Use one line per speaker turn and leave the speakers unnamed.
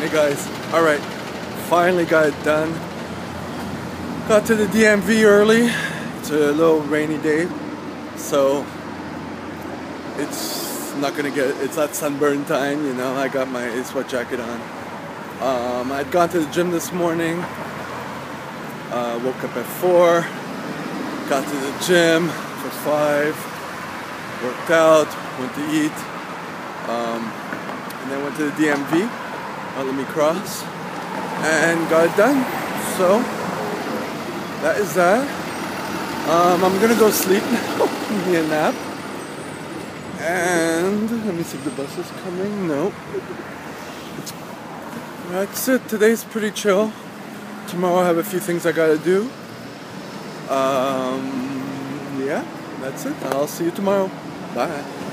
Hey guys, alright, finally got it done. Got to the DMV early. It's a little rainy day, so it's not gonna get, it's not sunburn time, you know. I got my sweat jacket on. Um, I'd gone to the gym this morning, uh, woke up at 4, got to the gym for 5, worked out, went to eat, um, and then went to the DMV uh, let me cross. And got it done. So that is that. Um, I'm gonna go sleep now. Me a nap. And let me see if the bus is coming. No that's it. Today's pretty chill. Tomorrow I have a few things I gotta do. Um, yeah that's it. I'll see you tomorrow. Bye